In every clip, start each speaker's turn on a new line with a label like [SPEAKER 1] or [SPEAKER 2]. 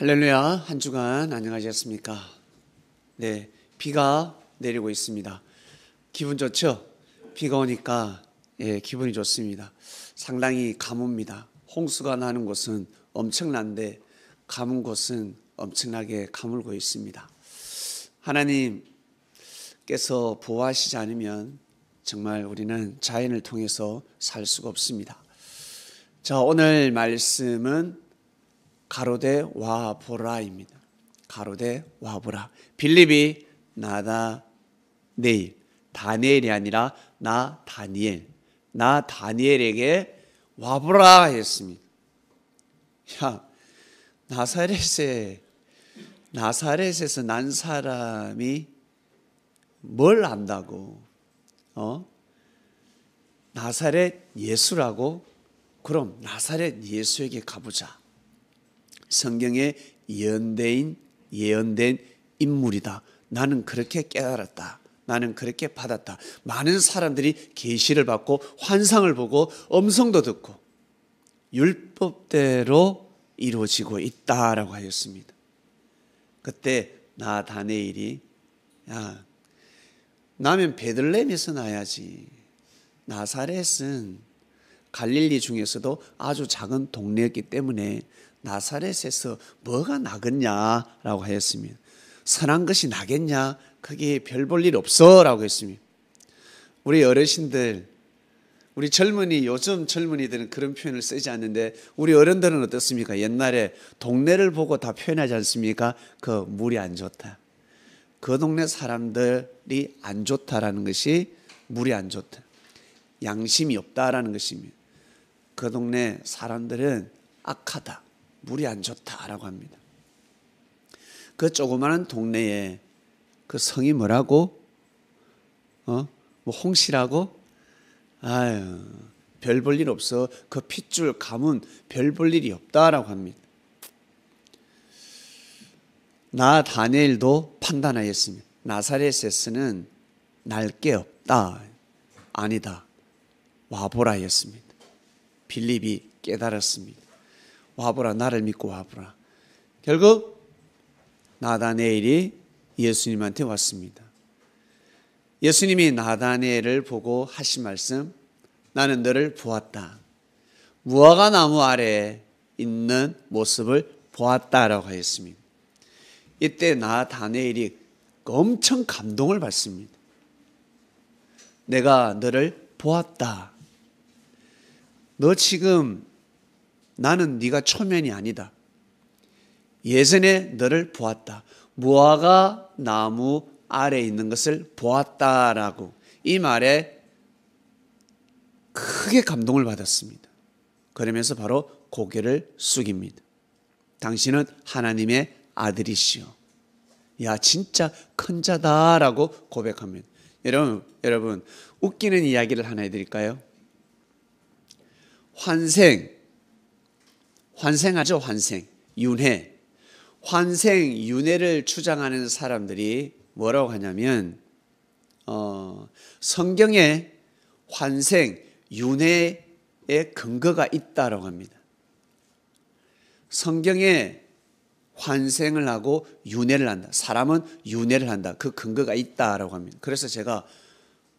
[SPEAKER 1] 할렐루야 한 주간 안녕하셨습니까? 네 비가 내리고 있습니다. 기분 좋죠? 비가 오니까 예 기분이 좋습니다. 상당히 가뭅니다. 홍수가 나는 곳은 엄청난데 가문 곳은 엄청나게 가물고 있습니다. 하나님께서 보호하시지 않으면 정말 우리는 자연을 통해서 살 수가 없습니다. 자 오늘 말씀은 가로대 와보라입니다. 가로대 와보라. 빌립이 나다 네일 다니엘이 아니라 나 다니엘 나 다니엘에게 와 보라 했습니다. 야 나사렛에 나사렛에서 난 사람이 뭘 안다고 어 나사렛 예수라고 그럼 나사렛 예수에게 가보자. 성경의 예언된 예언된 인물이다. 나는 그렇게 깨달았다. 나는 그렇게 받았다. 많은 사람들이 계시를 받고 환상을 보고 음성도 듣고 율법대로 이루어지고 있다라고 하였습니다. 그때 나 다니엘이 야 나면 베들레헴에서 나야지. 나사렛은 갈릴리 중에서도 아주 작은 동네였기 때문에 나사렛에서 뭐가 나겠냐라고 하였습니다. 선한 것이 나겠냐? 그게 별볼 일 없어라고 했습니다. 우리 어르신들, 우리 젊은이 요즘 젊은이들은 그런 표현을 쓰지 않는데 우리 어른들은 어떻습니까? 옛날에 동네를 보고 다 표현하지 않습니까? 그 물이 안 좋다. 그 동네 사람들이 안 좋다라는 것이 물이 안 좋다. 양심이 없다라는 것입니다. 그 동네 사람들은 악하다. 물이 안 좋다라고 합니다. 그 조그마한 동네에 그 성이 뭐라고? 어? 뭐 홍씨라고? 아유, 별 볼 일 없어. 그 핏줄 가문 별볼 일이 없다라고 합니다. 나 다니엘도 판단하였습니다. 나사렛에서는 날 게 없다. 아니다. 와보라였습니다. 빌립이 깨달았습니다. 와보라 나를 믿고 와보라. 결국 나다네엘이 예수님한테 왔습니다. 예수님이 나다네엘을 보고 하신 말씀 나는 너를 보았다. 무화과 나무 아래 있는 모습을 보았다라고 하였습니다. 이때 나다네엘이 엄청 감동을 받습니다. 내가 너를 보았다. 너 지금 나는 네가 초면이 아니다. 예전에 너를 보았다. 무화과 나무 아래 있는 것을 보았다라고 이 말에 크게 감동을 받았습니다. 그러면서 바로 고개를 숙입니다. 당신은 하나님의 아들이시오. 야, 진짜 큰 자다라고 고백합니다. 여러분, 여러분, 웃기는 이야기를 하나 해드릴까요? 환생, 환생하죠, 환생. 윤회. 환생, 윤회를 주장하는 사람들이 뭐라고 하냐면, 어, 성경에 환생, 윤회의 근거가 있다라고 합니다. 성경에 환생을 하고 윤회를 한다. 사람은 윤회를 한다. 그 근거가 있다라고 합니다. 그래서 제가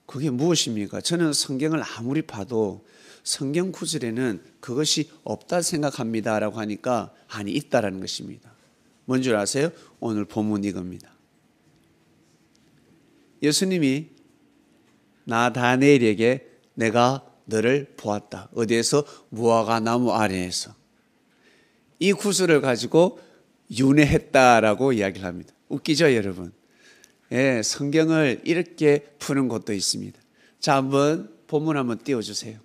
[SPEAKER 1] 그게 무엇입니까? 저는 성경을 아무리 봐도 성경 구절에는 그것이 없다 생각합니다라고 하니까 아니 있다라는 것입니다. 뭔 줄 아세요? 오늘 본문 이겁니다. 예수님이 나 다니엘에게 내가 너를 보았다. 어디에서 무화과 나무 아래에서 이 구절을 가지고 윤회했다라고 이야기를 합니다. 웃기죠, 여러분? 예, 성경을 이렇게 푸는 곳도 있습니다. 자, 한번 본문 한번 띄워 주세요.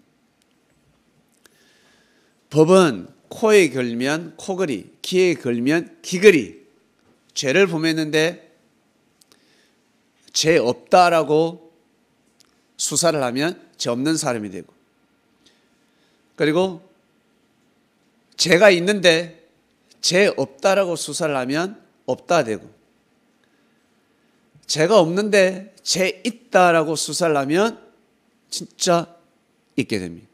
[SPEAKER 1] 법은 코에 걸면 코걸이, 귀에 걸면 귀걸이. 죄를 범했는데 죄 없다라고 수사를 하면 죄 없는 사람이 되고 그리고 죄가 있는데 죄 없다라고 수사를 하면 없다 되고 죄가 없는데 죄 있다라고 수사를 하면 진짜 있게 됩니다.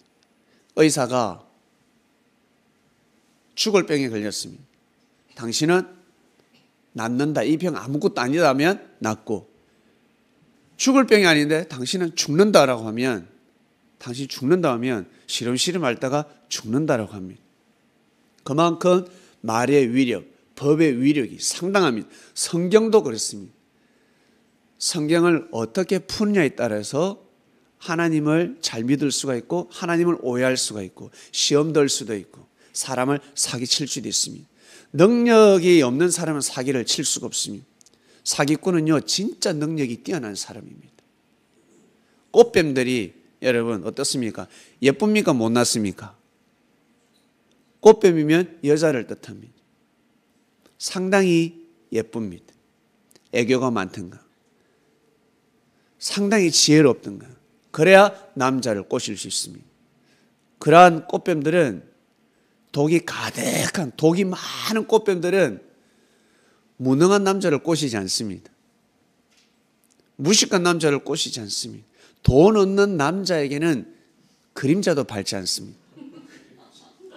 [SPEAKER 1] 의사가 죽을 병에 걸렸습니다. 당신은 낫는다. 이 병 아무것도 아니다면 낫고 죽을 병이 아닌데 당신은 죽는다라고 하면 당신이 죽는다 하면 시름시름 앓다가 죽는다라고 합니다. 그만큼 말의 위력, 법의 위력이 상당합니다. 성경도 그렇습니다. 성경을 어떻게 푸느냐에 따라서 하나님을 잘 믿을 수가 있고 하나님을 오해할 수가 있고 시험 들 수도 있고 사람을 사기칠 수도 있습니다. 능력이 없는 사람은 사기를 칠 수가 없습니다. 사기꾼은요 진짜 능력이 뛰어난 사람입니다. 꽃뱀들이 여러분 어떻습니까? 예쁩니까 못났습니까? 꽃뱀이면 여자를 뜻합니다. 상당히 예쁩니다. 애교가 많든가. 상당히 지혜롭든가. 그래야 남자를 꼬실 수 있습니다. 그러한 꽃뱀들은 독이 가득한, 독이 많은 꽃뱀들은 무능한 남자를 꼬시지 않습니다. 무식한 남자를 꼬시지 않습니다. 돈 없는 남자에게는 그림자도 밟지 않습니다.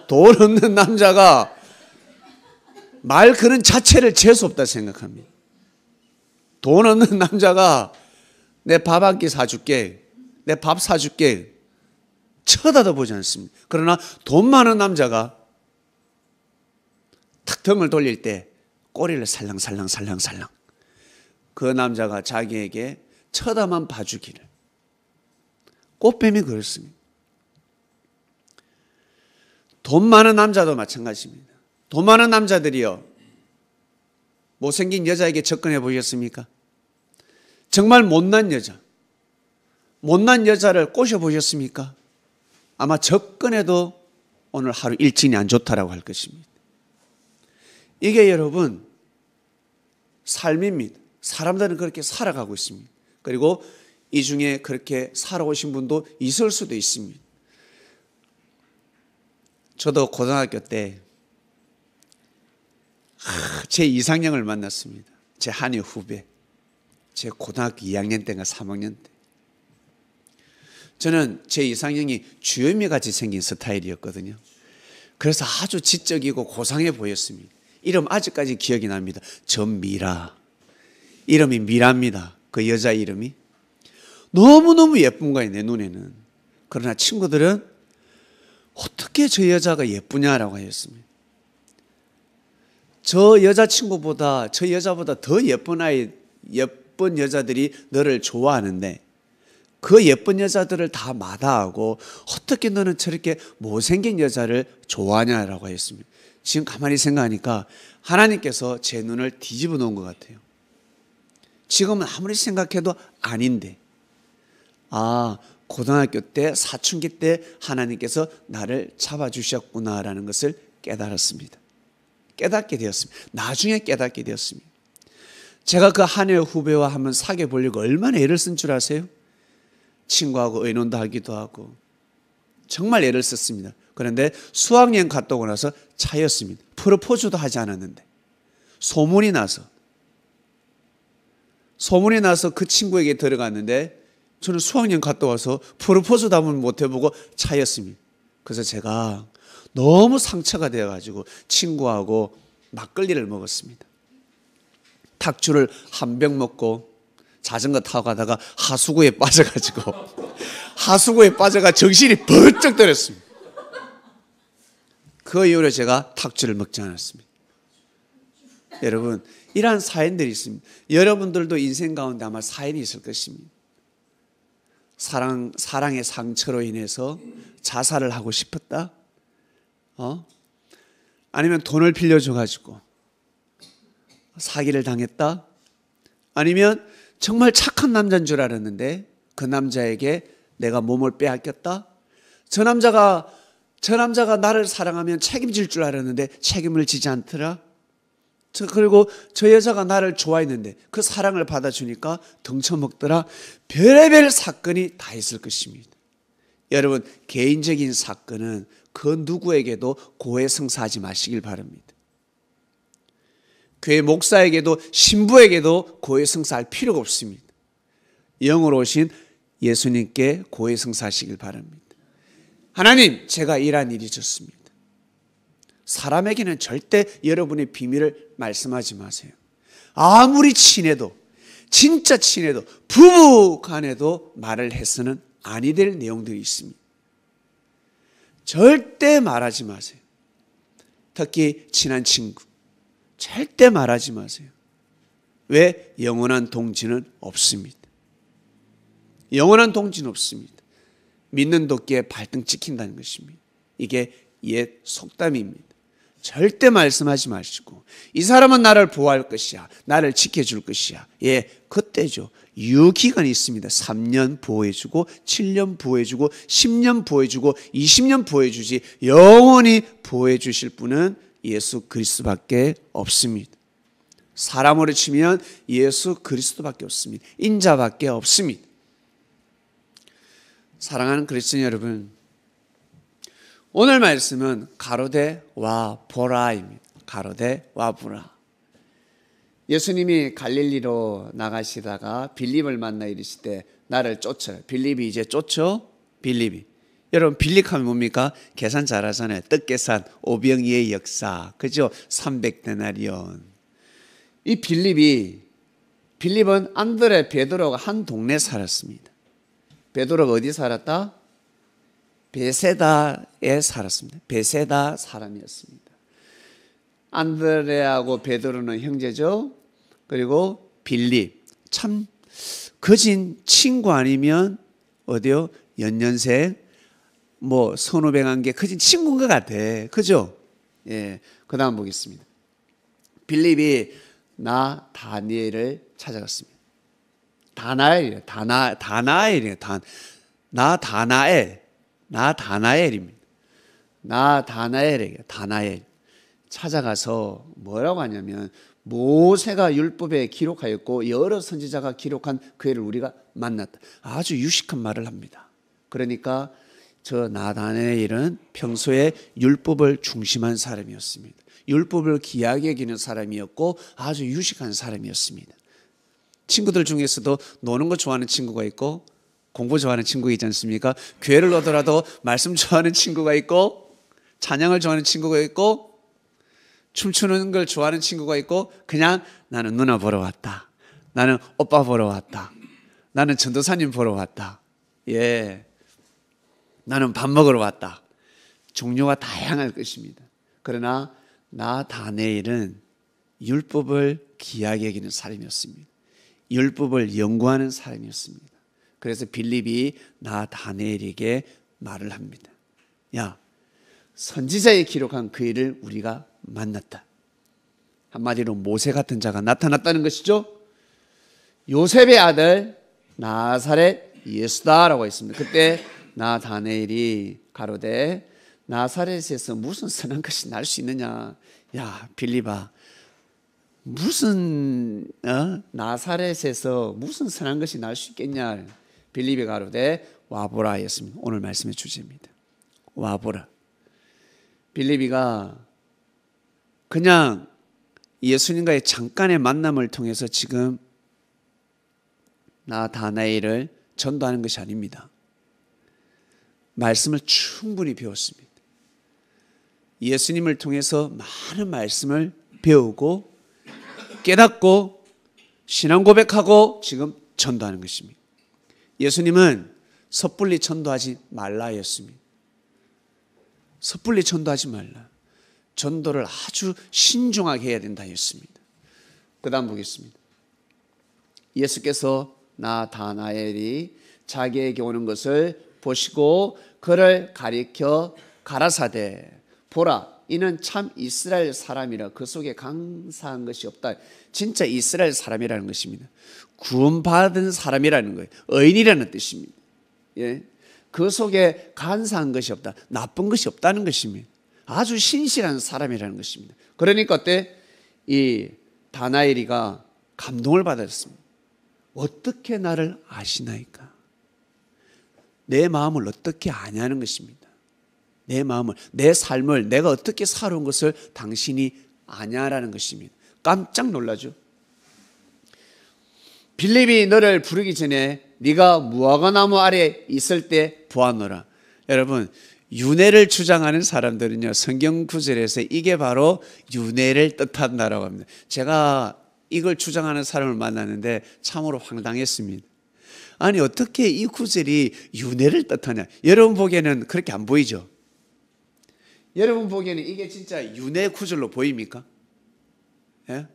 [SPEAKER 1] 돈 없는 남자가 말 그런 자체를 재수 없다 생각합니다. 돈 없는 남자가 내 밥 한 끼 사줄게. 내 밥 사줄게. 쳐다도 보지 않습니다. 그러나 돈 많은 남자가 탁 등을 돌릴 때 꼬리를 살랑살랑살랑살랑 그 남자가 자기에게 쳐다만 봐주기를 꽃뱀이 그렇습니다. 돈 많은 남자도 마찬가지입니다. 돈 많은 남자들이요. 못생긴 여자에게 접근해 보셨습니까? 정말 못난 여자. 못난 여자를 꼬셔 보셨습니까? 아마 접근해도 오늘 하루 일진이 안 좋다라고 할 것입니다. 이게 여러분 삶입니다. 사람들은 그렇게 살아가고 있습니다. 그리고 이 중에 그렇게 살아오신 분도 있을 수도 있습니다. 저도 고등학교 때 제 이상형을 만났습니다. 제 한의 후배. 제 고등학교 2학년 때인가 3학년 때. 저는 제 이상형이 주현미 같이 생긴 스타일이었거든요. 그래서 아주 지적이고 고상해 보였습니다. 이름 아직까지 기억이 납니다. 전미라. 이름이 미라입니다. 그 여자 이름이. 너무너무 예쁜 거예요, 내 눈에는. 그러나 친구들은 어떻게 저 여자가 예쁘냐라고 하였습니다. 저 여자친구보다, 저 여자보다 더 예쁜 아이, 예쁜 여자들이 너를 좋아하는데 그 예쁜 여자들을 다 마다하고 어떻게 너는 저렇게 못생긴 여자를 좋아하냐라고 했습니다. 지금 가만히 생각하니까 하나님께서 제 눈을 뒤집어 놓은 것 같아요. 지금은 아무리 생각해도 아닌데. 아, 고등학교 때, 사춘기 때 하나님께서 나를 잡아주셨구나라는 것을 깨달았습니다. 깨닫게 되었습니다. 나중에 깨닫게 되었습니다. 제가 그 한 해 후배와 한번 사귀어 보려고 얼마나 애를 쓴 줄 아세요? 친구하고 의논도 하기도 하고 정말 애를 썼습니다. 그런데 수학여행 갔다 오고 나서 차였습니다. 프로포즈도 하지 않았는데 소문이 나서 소문이 나서 그 친구에게 들어갔는데 저는 수학여행 갔다 와서 프로포즈도 한번 못 해보고 차였습니다. 그래서 제가 너무 상처가 되어가지고 친구하고 막걸리를 먹었습니다. 탁주를 한 병 먹고 자전거 타고 가다가 하수구에 빠져가지고 하수구에 빠져가 정신이 번쩍 들었습니다. 그 이후로 제가 탁주를 먹지 않았습니다. 여러분, 이러한 사연들이 있습니다. 여러분들도 인생 가운데 아마 사연이 있을 것입니다. 사랑, 사랑의 상처로 인해서 자살을 하고 싶었다? 어? 아니면 돈을 빌려줘 가지고 사기를 당했다? 아니면 정말 착한 남자인 줄 알았는데 그 남자에게 내가 몸을 빼앗겼다? 저 남자가 저 남자가 나를 사랑하면 책임질 줄 알았는데 책임을 지지 않더라? 저 그리고 저 여자가 나를 좋아했는데 그 사랑을 받아주니까 덩쳐먹더라. 별의별 사건이 다 있을 것입니다. 여러분 개인적인 사건은 그 누구에게도 고해성사하지 마시길 바랍니다. 교회 목사에게도 신부에게도 고해 성사할 필요가 없습니다. 영으로 오신 예수님께 고해 성사하시길 바랍니다. 하나님, 제가 일한 일이 좋습니다. 사람에게는 절대 여러분의 비밀을 말씀하지 마세요. 아무리 친해도 진짜 친해도 부부 간에도 말을 해서는 아니 될 내용들이 있습니다. 절대 말하지 마세요. 특히 친한 친구. 절대 말하지 마세요. 왜? 영원한 동지는 없습니다. 영원한 동지는 없습니다. 믿는 도끼에 발등 찍힌다는 것입니다. 이게 옛 속담입니다. 절대 말씀하지 마시고 이 사람은 나를 보호할 것이야. 나를 지켜줄 것이야. 예, 그때죠. 유기간이 있습니다. 3년 보호해주고 7년 보호해주고 10년 보호해주고 20년 보호해주지 영원히 보호해주실 분은 예수 그리스도밖에 없습니다. 사람으로 치면 예수 그리스도밖에 없습니다. 인자밖에 없습니다. 사랑하는 그리스도 여러분, 오늘 말씀은 가로대 와 보라입니다. 가로대 와 보라. 예수님이 갈릴리로 나가시다가 빌립을 만나 이르시되 나를 쫓아요. 빌립이 이제 쫓죠? 빌립이. 여러분 빌립하면 뭡니까? 계산 잘하잖아요. 뜻계산 오병이의 역사. 그죠? 300데나리온. 이 빌립이 빌립은 안드레 베드로가 한 동네 살았습니다. 베드로가 어디 살았다? 베세다에 살았습니다. 베세다 사람이었습니다. 안드레하고 베드로는 형제죠. 그리고 빌립 참 거진 친구 아니면 어디요? 연년생 뭐 선후배간 게 거진 친구인 것 같아. 그죠? 예. 그 다음 보겠습니다. 빌립이 나 다니엘을 찾아갔습니다. 다나엘이래. 다나 다나엘이래. 나 다나엘. 나 다나엘입니다. 나 다나엘에게 다나엘 찾아가서 뭐라고 하냐면 모세가 율법에 기록하였고 여러 선지자가 기록한 그 애를 우리가 만났다. 아주 유식한 말을 합니다. 그러니까 저 나다나엘은 평소에 율법을 중심한 사람이었습니다. 율법을 귀하게 여기는 사람이었고 아주 유식한 사람이었습니다. 친구들 중에서도 노는 거 좋아하는 친구가 있고 공부 좋아하는 친구 있지 않습니까? 교회를 오더라도 말씀 좋아하는 친구가 있고 찬양을 좋아하는 친구가 있고 춤추는 걸 좋아하는 친구가 있고 그냥 나는 누나 보러 왔다. 나는 오빠 보러 왔다. 나는 전도사님 보러 왔다. 예. 나는 밥 먹으러 왔다. 종류가 다양할 것입니다. 그러나 나 다내일은 율법을 귀하게 여기는 사람이었습니다. 율법을 연구하는 사람이었습니다. 그래서 빌립이 나 다니엘에게 말을 합니다. 야, 선지자에 기록한 그 일을 우리가 만났다. 한마디로 모세 같은 자가 나타났다는 것이죠. 요셉의 아들 나사렛 예수다라고 했습니다. 그때 나 다니엘이 가로되 나사렛에서 무슨 선한 것이 날 수 있느냐? 야, 빌리바. 무슨 어? 나사렛에서 무슨 선한 것이 날 수 있겠냐? 빌립이 가로되 와보라였습니다. 오늘 말씀의 주제입니다. 와보라. 빌립이가 그냥 예수님과의 잠깐의 만남을 통해서 지금 나 다나엘을 전도하는 것이 아닙니다. 말씀을 충분히 배웠습니다. 예수님을 통해서 많은 말씀을 배우고 깨닫고 신앙 고백하고 지금 전도하는 것입니다. 예수님은 섣불리 전도하지 말라 했습니다. 섣불리 전도하지 말라. 전도를 아주 신중하게 해야 된다 했습니다. 그 다음 보겠습니다. 예수께서 나 다나엘이 자기에게 오는 것을 보시고 그를 가리켜 가라사대 보라 이는 참 이스라엘 사람이라 그 속에 강사한 것이 없다. 진짜 이스라엘 사람이라는 것입니다. 구원받은 사람이라는 거예요. 의인이라는 뜻입니다. 예. 그 속에 간사한 것이 없다. 나쁜 것이 없다는 것입니다. 아주 신실한 사람이라는 것입니다. 그러니까 그때 이 다나엘이가 감동을 받았습니다. 어떻게 나를 아시나이까? 내 마음을 어떻게 아냐는 것입니다. 내 마음을, 내 삶을 내가 어떻게 살아온 것을 당신이 아냐라는 것입니다. 깜짝 놀라죠. 빌립이 너를 부르기 전에 네가 무화과 나무 아래 있을 때 보았노라. 여러분 윤회를 주장하는 사람들은요, 성경 구절에서 이게 바로 윤회를 뜻한다라고 합니다. 제가 이걸 주장하는 사람을 만났는데 참으로 황당했습니다. 아니, 어떻게 이 구절이 윤회를 뜻하냐? 여러분 보기에는 그렇게 안 보이죠? 여러분 보기에는 이게 진짜 윤회 구절로 보입니까? 예?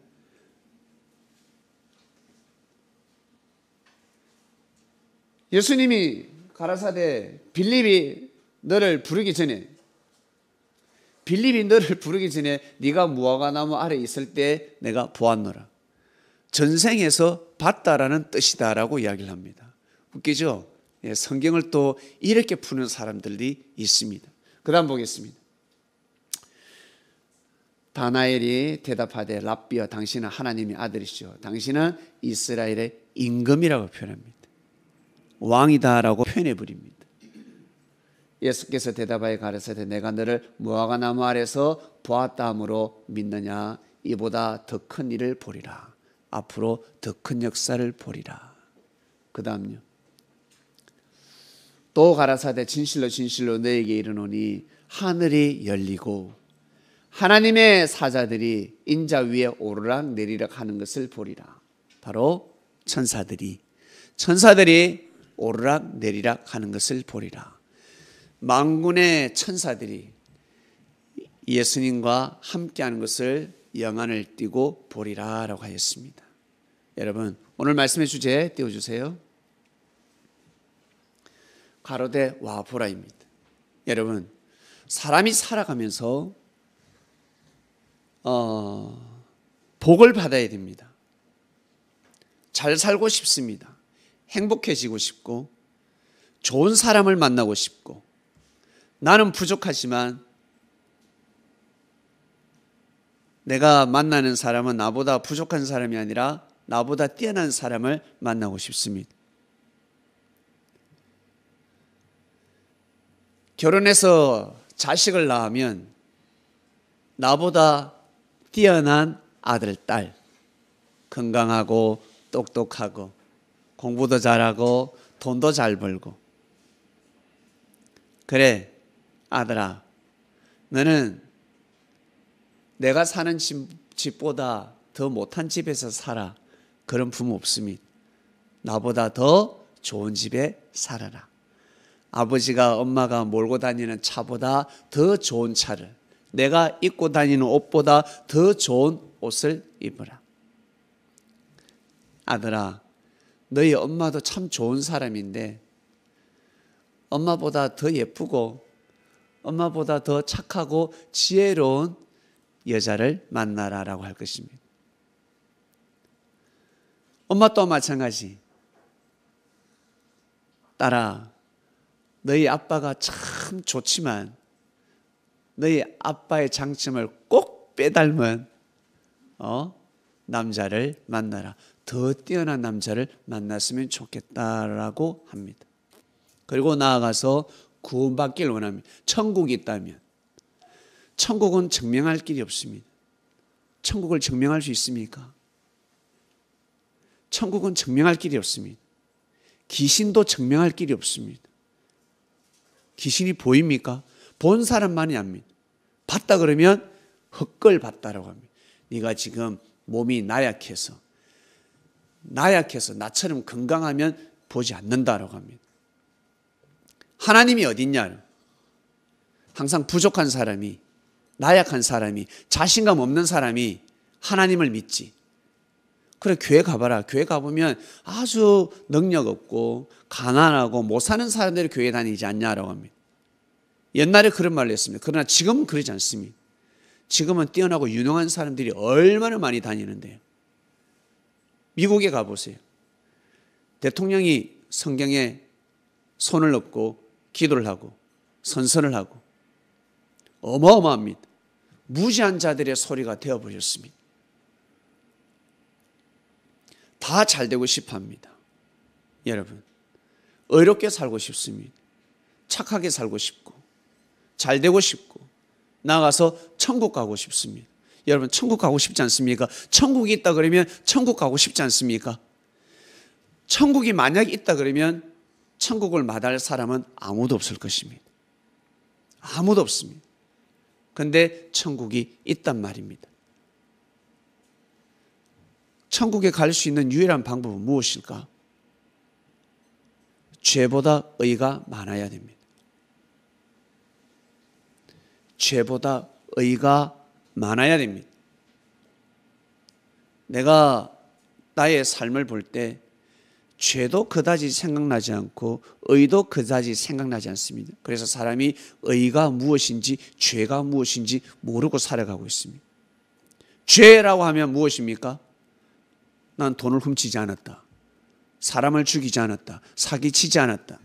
[SPEAKER 1] 예수님이 가라사대 빌립이 너를 부르기 전에 빌립이 너를 부르기 전에 네가 무화과 나무 아래 있을 때 내가 보았노라. 전생에서 봤다라는 뜻이다라고 이야기를 합니다. 웃기죠? 예, 성경을 또 이렇게 푸는 사람들이 있습니다. 그 다음 보겠습니다. 다나엘이 대답하되 랍비여 당신은 하나님의 아들이시오. 당신은 이스라엘의 임금이라고 표현합니다. 왕이다라고 표현해 버립니다. 예수께서 대답하여 가르치되 내가 너를 무화과 나무 아래서 보았다 함으로 믿느냐 이보다 더 큰 일을 보리라. 앞으로 더 큰 역사를 보리라. 그다음요. 또 가라사대 진실로 진실로 너에게 이르노니 하늘이 열리고 하나님의 사자들이 인자 위에 오르락 내리락 하는 것을 보리라. 바로 천사들이 천사들이 오르락 내리락 하는 것을 보리라. 망군의 천사들이 예수님과 함께하는 것을 영안을 띄고 보리라라고 하였습니다. 여러분 오늘 말씀의 주제 띄워주세요. 가로대 와 보라입니다. 여러분 사람이 살아가면서 어, 복을 받아야 됩니다. 잘 살고 싶습니다. 행복해지고 싶고 좋은 사람을 만나고 싶고 나는 부족하지만 내가 만나는 사람은 나보다 부족한 사람이 아니라 나보다 뛰어난 사람을 만나고 싶습니다. 결혼해서 자식을 낳으면 나보다 뛰어난 아들, 딸, 건강하고 똑똑하고 공부도 잘하고 돈도 잘 벌고. 그래 아들아. 너는 내가 사는 집, 보다더 못한 집에서 살아. 그런 부모 없습니다 나보다 더 좋은 집에 살아라 아버지가 엄마가 몰고 다니는 차보다 더 좋은 차를 내가 입고 다니는 옷보다 더 좋은 옷을 입어라. 아들아, 너희 엄마도 참 좋은 사람인데 엄마보다 더 예쁘고 엄마보다 더 착하고 지혜로운 여자를 만나라라고 할 것입니다. 엄마 또 마찬가지. 딸아, 너희 아빠가 참 좋지만 너희 아빠의 장점을 꼭 빼닮은 어? 남자를 만나라. 더 뛰어난 남자를 만났으면 좋겠다라고 합니다. 그리고 나아가서 구원받길 원합니다. 천국이 있다면 천국은 증명할 길이 없습니다. 천국을 증명할 수 있습니까? 천국은 증명할 길이 없습니다. 귀신도 증명할 길이 없습니다. 귀신이 보입니까? 본 사람만이 압니다. 봤다 그러면 헛걸 봤다라고 합니다. 네가 지금 몸이 나약해서 나약해서 나처럼 건강하면 보지 않는다라고 합니다. 하나님이 어딨냐? 항상 부족한 사람이 나약한 사람이 자신감 없는 사람이 하나님을 믿지. 그래 교회 가봐라. 교회 가보면 아주 능력 없고 가난하고 못 사는 사람들이 교회 다니지 않냐라고 합니다. 옛날에 그런 말을 했습니다. 그러나 지금은 그러지 않습니다. 지금은 뛰어나고 유능한 사람들이 얼마나 많이 다니는데요. 미국에 가보세요. 대통령이 성경에 손을 얹고 기도를 하고 선선을 하고 어마어마합니다. 무지한 자들의 소리가 되어버렸습니다. 다 잘 되고 싶어 합니다. 여러분, 의롭게 살고 싶습니다. 착하게 살고 싶고, 잘 되고 싶고 나가서 천국 가고 싶습니다. 여러분 천국 가고 싶지 않습니까? 천국이 있다 그러면 천국 가고 싶지 않습니까? 천국이 만약 있다 그러면 천국을 마다할 사람은 아무도 없을 것입니다. 아무도 없습니다. 근데 천국이 있단 말입니다. 천국에 갈 수 있는 유일한 방법은 무엇일까? 죄보다 의가 많아야 됩니다. 죄보다 의가 많아야 됩니다. 내가 나의 삶을 볼 때 죄도 그다지 생각나지 않고 의도 그다지 생각나지 않습니다. 그래서 사람이 의가 무엇인지 죄가 무엇인지 모르고 살아가고 있습니다. 죄라고 하면 무엇입니까? 난 돈을 훔치지 않았다. 사람을 죽이지 않았다. 사기치지 않았다.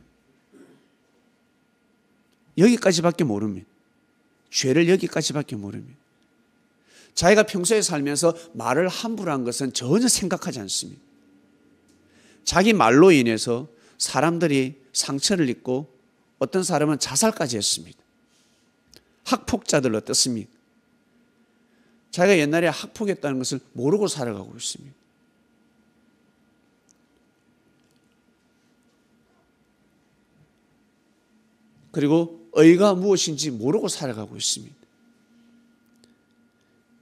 [SPEAKER 1] 여기까지밖에 모릅니다. 죄를 여기까지밖에 모릅니다. 자기가 평소에 살면서 말을 함부로 한 것은 전혀 생각하지 않습니다. 자기 말로 인해서 사람들이 상처를 입고 어떤 사람은 자살까지 했습니다. 학폭자들 어떻습니까? 자기가 옛날에 학폭했다는 것을 모르고 살아가고 있습니다. 그리고 의가 무엇인지 모르고 살아가고 있습니다.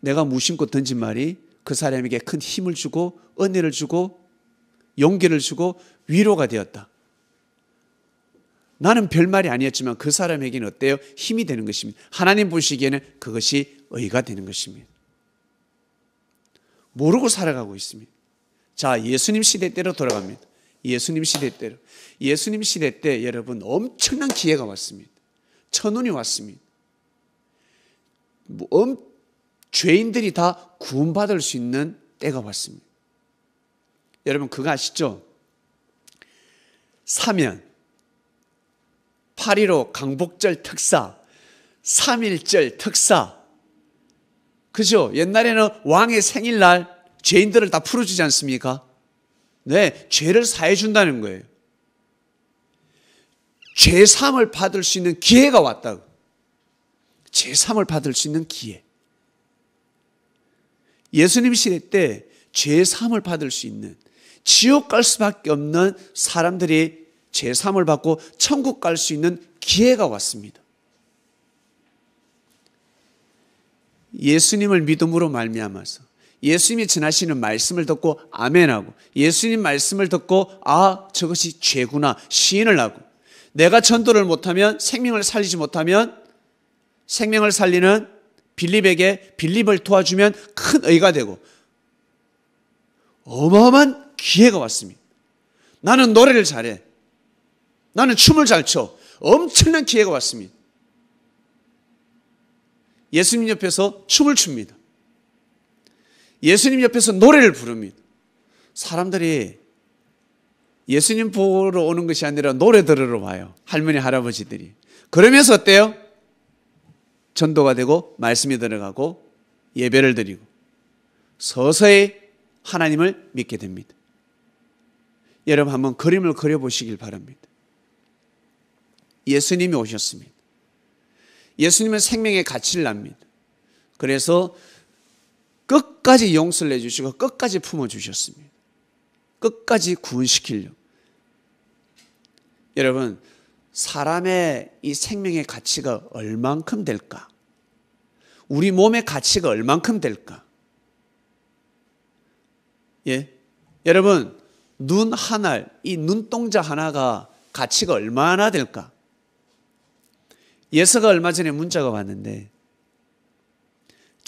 [SPEAKER 1] 내가 무심코 던진 말이 그 사람에게 큰 힘을 주고 은혜를 주고 용기를 주고 위로가 되었다. 나는 별말이 아니었지만 그 사람에게는 어때요? 힘이 되는 것입니다. 하나님 보시기에는 그것이 의가 되는 것입니다. 모르고 살아가고 있습니다. 자, 예수님 시대 때로 돌아갑니다. 예수님 시대 때로. 예수님 시대 때 여러분 엄청난 기회가 왔습니다. 천운이 왔습니다. 뭐, 엄, 죄인들이 다 구원받을 수 있는 때가 왔습니다. 여러분 그거 아시죠? 사면 8.15 강복절 특사 3.1절 특사 그죠? 옛날에는 왕의 생일날 죄인들을 다 풀어주지 않습니까? 네, 죄를 사해 준다는 거예요. 죄 삼을 받을 수 있는 기회가 왔다고. 죄 삼을 받을 수 있는 기회. 예수님 시대 때 죄 삼을 받을 수 있는 지옥 갈 수밖에 없는 사람들이 죄 삼을 받고 천국 갈 수 있는 기회가 왔습니다. 예수님을 믿음으로 말미암아서 예수님이 전하시는 말씀을 듣고 아멘하고 예수님 말씀을 듣고 아 저것이 죄구나 시인을 하고 내가 전도를 못하면 생명을 살리지 못하면 생명을 살리는 빌립에게 빌립을 도와주면 큰 의가 되고 어마어마한 기회가 왔습니다. 나는 노래를 잘해. 나는 춤을 잘 춰. 엄청난 기회가 왔습니다. 예수님 옆에서 춤을 춥니다. 예수님 옆에서 노래를 부릅니다. 사람들이 예수님 보러 오는 것이 아니라 노래 들으러 와요. 할머니, 할아버지들이. 그러면서 어때요? 전도가 되고 말씀이 들어가고 예배를 드리고 서서히 하나님을 믿게 됩니다. 여러분 한번 그림을 그려보시길 바랍니다. 예수님이 오셨습니다. 예수님은 생명의 가치를 납니다. 그래서 끝까지 용서를 해주시고 끝까지 품어주셨습니다. 끝까지 구원시키려고. 여러분, 사람의 이 생명의 가치가 얼만큼 될까? 우리 몸의 가치가 얼만큼 될까? 예? 여러분, 눈 하나, 이 눈동자 하나가 가치가 얼마나 될까? 예서가 얼마 전에 문자가 왔는데,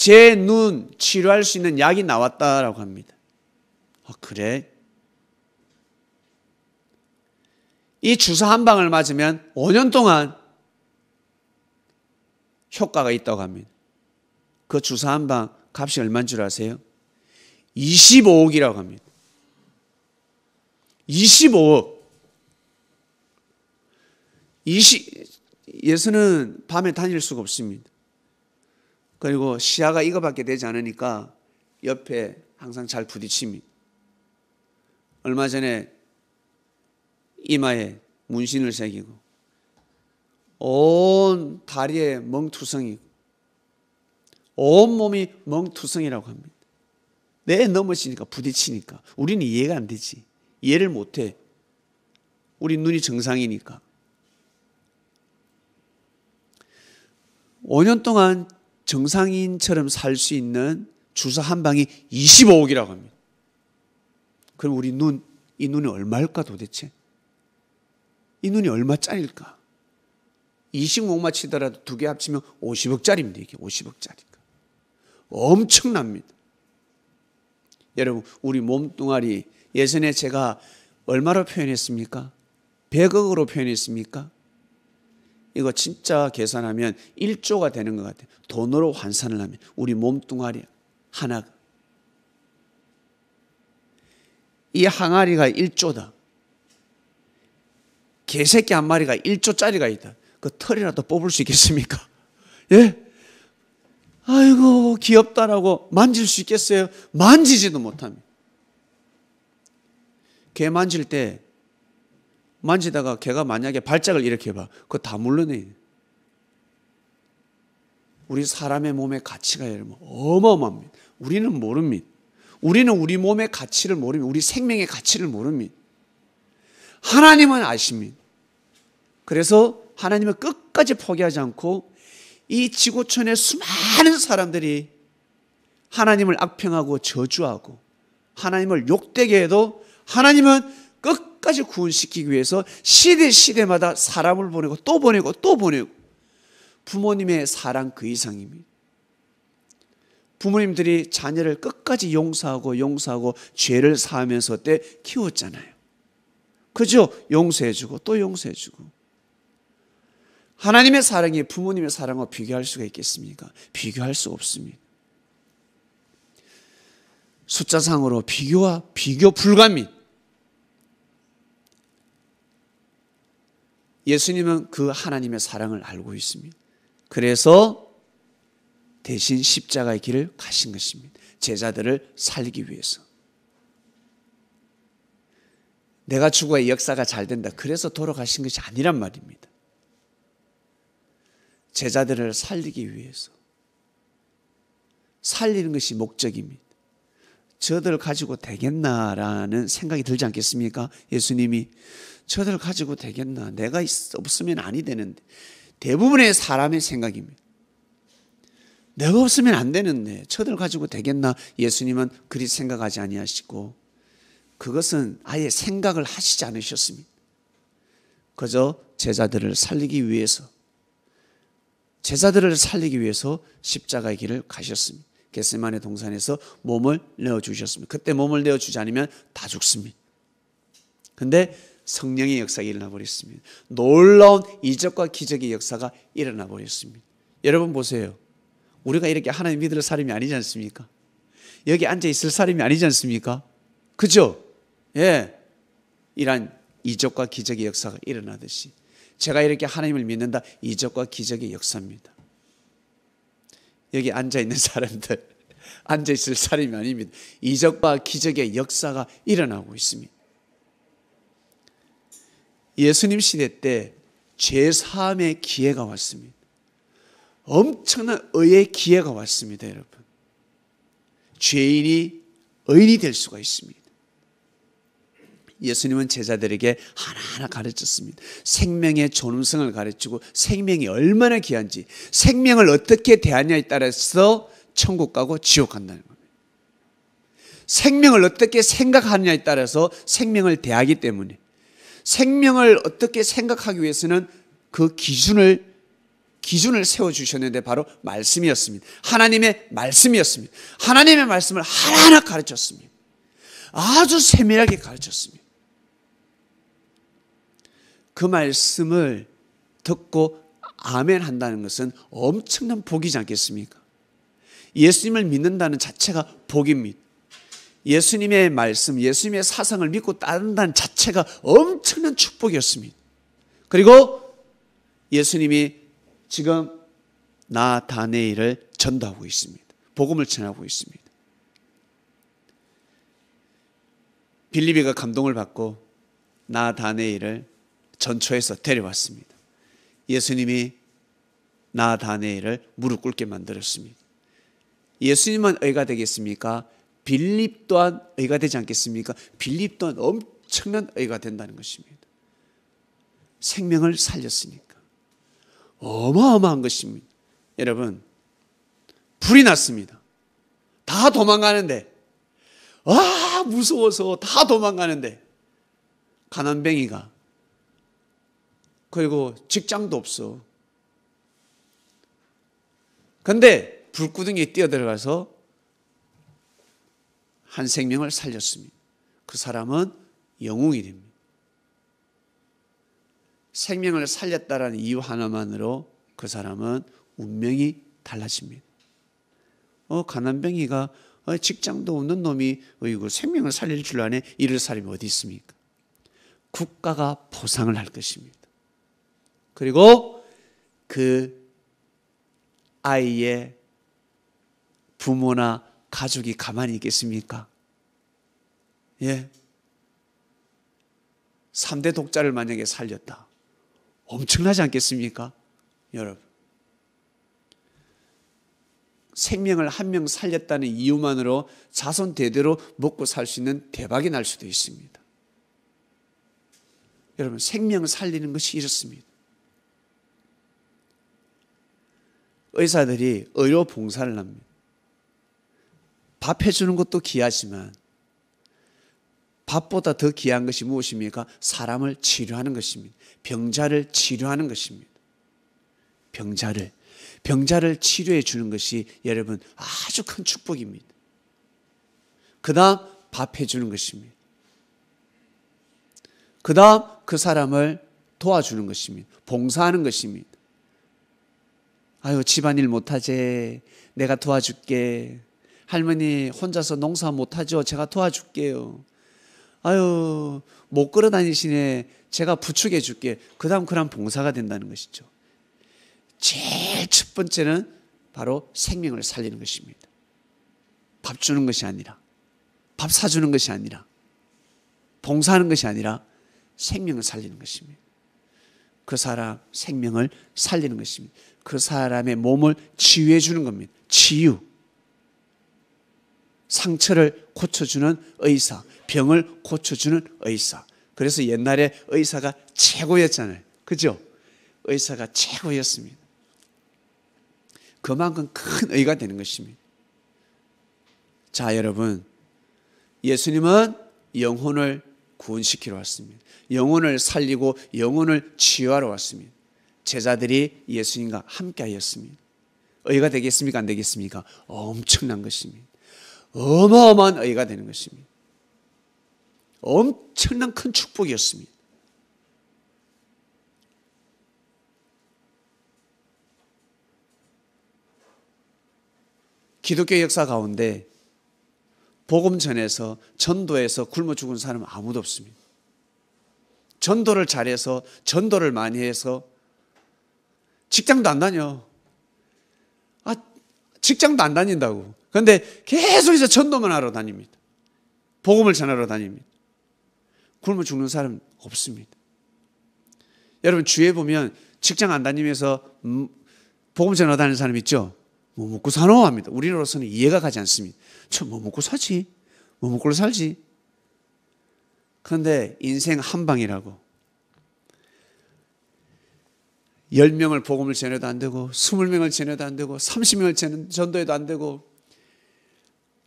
[SPEAKER 1] 제 눈 치료할 수 있는 약이 나왔다라고 합니다. 아, 그래? 이 주사 한 방을 맞으면 5년 동안 효과가 있다고 합니다. 그 주사 한 방 값이 얼마인 줄 아세요? 25억이라고 합니다. 25억. 20, 예수는 밤에 다닐 수가 없습니다. 그리고 시야가 이거밖에 되지 않으니까 옆에 항상 잘 부딪힙니다. 얼마 전에 이마에 문신을 새기고 온 다리에 멍투성이고 온 몸이 멍투성이라고 합니다. 내 넘어지니까 부딪히니까 우리는 이해가 안 되지. 이해를 못 해. 우리 눈이 정상이니까. 5년 동안 정상인처럼 살 수 있는 주사 한 방이 25억이라고 합니다. 그럼 우리 눈, 이 눈이 얼마일까 도대체? 이 눈이 얼마짜리일까? 20억만 치더라도 두 개 합치면 50억짜리입니다. 이게 50억짜리가. 엄청납니다. 여러분, 우리 몸뚱아리 예전에 제가 얼마로 표현했습니까? 100억으로 표현했습니까? 이거 진짜 계산하면 1조가 되는 것 같아요. 돈으로 환산을 하면 우리 몸뚱아리 하나가 이 항아리가 1조다. 개새끼 한 마리가 1조짜리가 있다. 그 털이라도 뽑을 수 있겠습니까? 예? 아이고 귀엽다라고 만질 수 있겠어요? 만지지도 못합니다. 개 만질 때 만지다가 개가 만약에 발작을 해봐. 그거 다 물러내. 우리 사람의 몸의 가치가 여러분 어마어마합니다. 우리는 모릅니다. 우리는 우리 몸의 가치를 모릅니다. 우리 생명의 가치를 모릅니다. 하나님은 아십니다. 그래서 하나님은 끝까지 포기하지 않고 이 지구촌의 수많은 사람들이 하나님을 악평하고 저주하고 하나님을 욕되게 해도 하나님은 끝까지 구원시키기 위해서 시대 시대마다 사람을 보내고 또 보내고 또 보내고 부모님의 사랑 그 이상입니다. 부모님들이 자녀를 끝까지 용서하고 용서하고 죄를 사하면서 때 키웠잖아요. 그죠? 용서해주고 또 용서해주고. 하나님의 사랑이 부모님의 사랑과 비교할 수가 있겠습니까? 비교할 수 없습니다. 숫자상으로 비교와 비교 불가입니다. 예수님은 그 하나님의 사랑을 알고 있습니다. 그래서 대신 십자가의 길을 가신 것입니다. 제자들을 살리기 위해서. 내가 죽어야 역사가 잘 된다. 그래서 돌아가신 것이 아니란 말입니다. 제자들을 살리기 위해서. 살리는 것이 목적입니다. 저들 가지고 되겠나라는 생각이 들지 않겠습니까? 예수님이 저들 가지고 되겠나? 내가 없으면 아니 되는데. 대부분의 사람의 생각입니다. 내가 없으면 안 되는데 저들 가지고 되겠나? 예수님은 그리 생각하지 아니하시고 그것은 아예 생각을 하시지 않으셨습니다. 그저 제자들을 살리기 위해서 제자들을 살리기 위해서 십자가의 길을 가셨습니다. 겟세만의 동산에서 몸을 내어 주셨습니다. 그때 몸을 내어 주지 않으면 다 죽습니다. 근데 성령의 역사가 일어나 버렸습니다. 놀라운 이적과 기적의 역사가 일어나 버렸습니다. 여러분 보세요. 우리가 이렇게 하나님 믿을 사람이 아니지 않습니까? 여기 앉아 있을 사람이 아니지 않습니까? 그죠? 예. 이러한 이적과 기적의 역사가 일어나듯이 제가 이렇게 하나님을 믿는다 이적과 기적의 역사입니다. 여기 앉아 있는 사람들 앉아 있을 사람이 아닙니다. 이적과 기적의 역사가 일어나고 있습니다. 예수님 시대 때 죄사함의 기회가 왔습니다. 엄청난 의의 기회가 왔습니다, 여러분. 죄인이 의인이 될 수가 있습니다. 예수님은 제자들에게 하나하나 가르쳤습니다. 생명의 존엄성을 가르치고 생명이 얼마나 귀한지, 생명을 어떻게 대하냐에 따라서 천국 가고 지옥 간다는 겁니다. 생명을 어떻게 생각하느냐에 따라서 생명을 대하기 때문에 생명을 어떻게 생각하기 위해서는 그 기준을 기준을 세워 주셨는데 바로 말씀이었습니다. 하나님의 말씀이었습니다. 하나님의 말씀을 하나하나 가르쳤습니다. 아주 세밀하게 가르쳤습니다. 그 말씀을 듣고 아멘 한다는 것은 엄청난 복이지 않겠습니까? 예수님을 믿는다는 자체가 복입니다. 예수님의 말씀, 예수님의 사상을 믿고 따른다는 자체가 엄청난 축복이었습니다. 그리고 예수님이 지금 나 다네일을 전도하고 있습니다. 복음을 전하고 있습니다. 빌리비가 감동을 받고 나 다네일을 전초에서 데려왔습니다. 예수님이 나 다네일을 무릎 꿇게 만들었습니다. 예수님은 의가 되겠습니까? 빌립 또한 의가 되지 않겠습니까? 빌립 또한 엄청난 의가 된다는 것입니다. 생명을 살렸으니까. 어마어마한 것입니다. 여러분 불이 났습니다. 다 도망가는데 아 무서워서 다 도망가는데 가난뱅이가 그리고 직장도 없어. 근데 불구덩이에 뛰어들어가서 한 생명을 살렸습니다. 그 사람은 영웅이 됩니다. 생명을 살렸다라는 이유 하나만으로 그 사람은 운명이 달라집니다. 어, 가난뱅이가 어, 직장도 없는 놈이 어이구 생명을 살릴 줄 아네 이럴 사람이 어디 있습니까? 국가가 보상을 할 것입니다. 그리고 그 아이의 부모나 가족이 가만히 있겠습니까? 예. 3대 독자를 만약에 살렸다. 엄청나지 않겠습니까? 여러분. 생명을 한 명 살렸다는 이유만으로 자손 대대로 먹고 살 수 있는 대박이 날 수도 있습니다. 여러분, 생명을 살리는 것이 이렇습니다. 의사들이 의료 봉사를 합니다. 밥 해주는 것도 귀하지만 밥보다 더 귀한 것이 무엇입니까? 사람을 치료하는 것입니다. 병자를 치료하는 것입니다. 병자를 병자를 치료해 주는 것이 여러분 아주 큰 축복입니다. 그 다음 밥 해주는 것입니다. 그 다음 그 사람을 도와주는 것입니다. 봉사하는 것입니다. 아유 집안일 못하지 내가 도와줄게. 할머니 혼자서 농사 못하죠. 제가 도와줄게요. 아유 못 걸어 다니시네. 제가 부축해 줄게. 그 다음 그런 봉사가 된다는 것이죠. 제일 첫 번째는 바로 생명을 살리는 것입니다. 밥 주는 것이 아니라, 밥 사주는 것이 아니라, 봉사하는 것이 아니라 생명을 살리는 것입니다. 그 사람 생명을 살리는 것입니다. 그 사람의 몸을 치유해 주는 겁니다. 치유. 상처를 고쳐주는 의사, 병을 고쳐주는 의사. 그래서 옛날에 의사가 최고였잖아요. 그죠? 의사가 최고였습니다. 그만큼 큰 의가 되는 것입니다. 자, 여러분. 예수님은 영혼을 구원시키러 왔습니다. 영혼을 살리고 영혼을 치유하러 왔습니다. 제자들이 예수님과 함께 하였습니다. 의가 되겠습니까? 안 되겠습니까? 엄청난 것입니다. 어마어마한 의가 되는 것입니다. 엄청난 큰 축복이었습니다. 기독교 역사 가운데 복음 전에서 전도에서 굶어 죽은 사람은 아무도 없습니다. 전도를 잘해서 전도를 많이 해서 직장도 안 다녀. 아, 직장도 안 다닌다고. 그런데 계속해서 전도만 하러 다닙니다. 복음을 전하러 다닙니다. 굶어 죽는 사람 없습니다. 여러분 주위에 보면 직장 안 다니면서 음, 복음 전하러 다니는 사람 있죠? 뭐 먹고 사노? 합니다. 우리로서는 이해가 가지 않습니다. 저 뭐 먹고 사지? 뭐 먹고 살지? 그런데 인생 한 방이라고. 10명을 복음을 전해도 안 되고 20명을 전해도 안 되고 30명을 전도해도 안 되고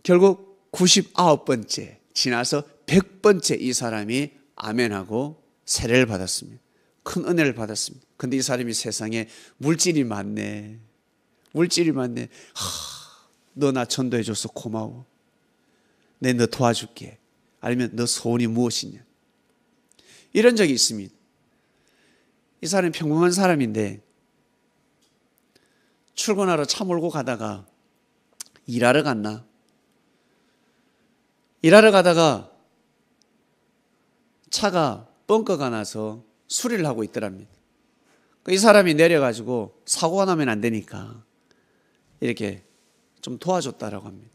[SPEAKER 1] 결국 99번째 지나서 100번째 이 사람이 아멘하고 세례를 받았습니다. 큰 은혜를 받았습니다. 근데 이 사람이 세상에 물질이 많네. 물질이 많네. 너 나 전도해줘서 고마워. 내 너 도와줄게. 아니면 너 소원이 무엇이냐. 이런 적이 있습니다. 이 사람이 평범한 사람인데 출근하러 차 몰고 가다가 일하러 갔나? 일하러 가다가 차가 뻥커가 나서 수리를 하고 있더랍니다. 이 사람이 내려가지고 사고가 나면 안 되니까 이렇게 좀 도와줬다라고 합니다.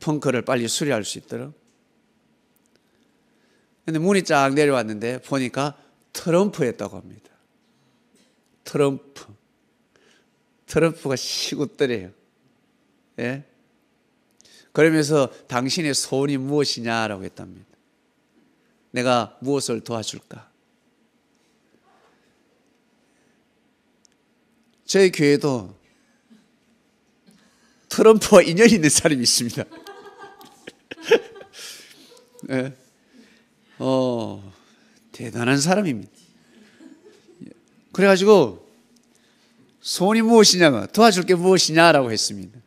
[SPEAKER 1] 펑크를 빨리 수리할 수 있도록. 근데 문이 쫙 내려왔는데 보니까 트럼프였다고 합니다. 트럼프. 트럼프가 시굿더래요. 예? 그러면서 당신의 소원이 무엇이냐라고 했답니다. 내가 무엇을 도와줄까? 저희 교회도 트럼프와 인연이 있는 사람이 있습니다. 네. 어, 대단한 사람입니다. 그래가지고 소원이 무엇이냐고 도와줄 게 무엇이냐라고 했습니다.